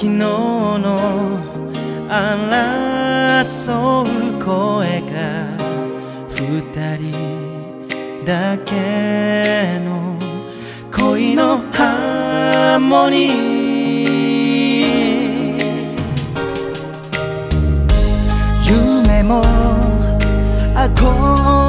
昨日の争う声が二人だけの恋のハーモニー夢も憧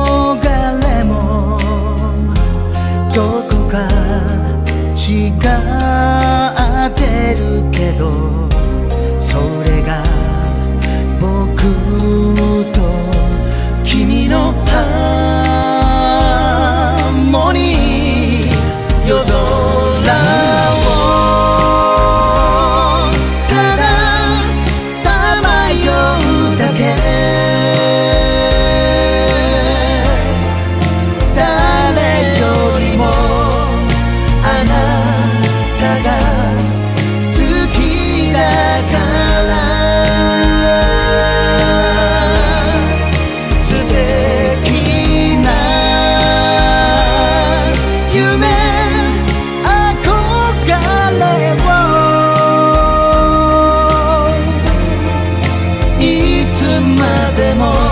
temor.